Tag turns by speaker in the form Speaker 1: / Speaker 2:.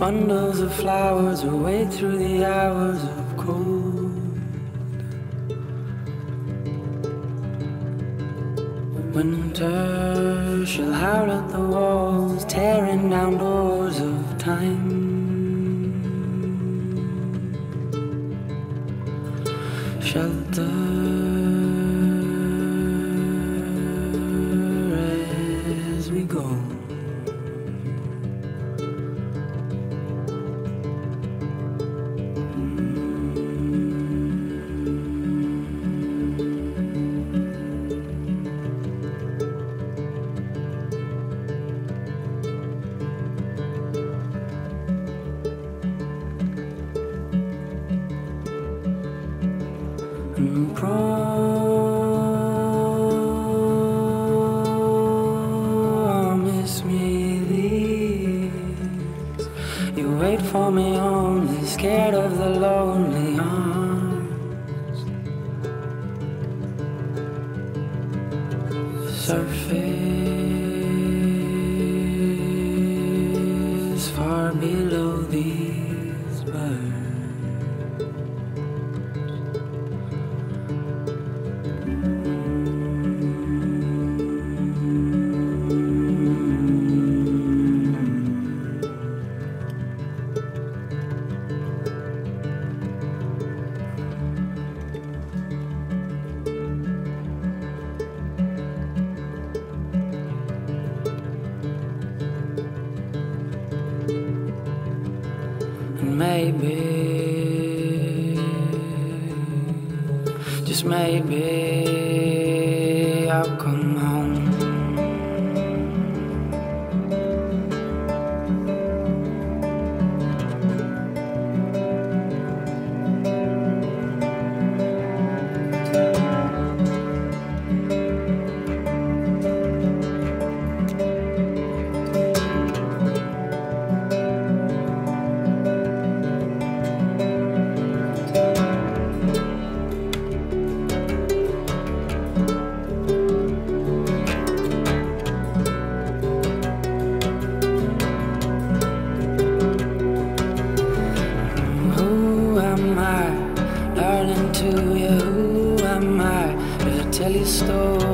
Speaker 1: bundles of flowers wait through the hours of cold. Winter shall howl at the walls, tearing down doors of time. Promise me this. You wait for me only, scared of the lonely arms. Surface far below these maybe, just maybe, I'll come to